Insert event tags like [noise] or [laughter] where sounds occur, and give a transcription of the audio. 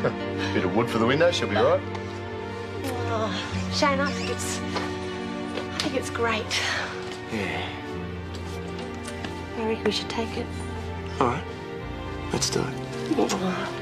[laughs] Bit of wood for the window, she'll be right. Oh, Shane, I think it's. I think it's great. Yeah. I reckon we should take it. All right. Let's do it. Oh.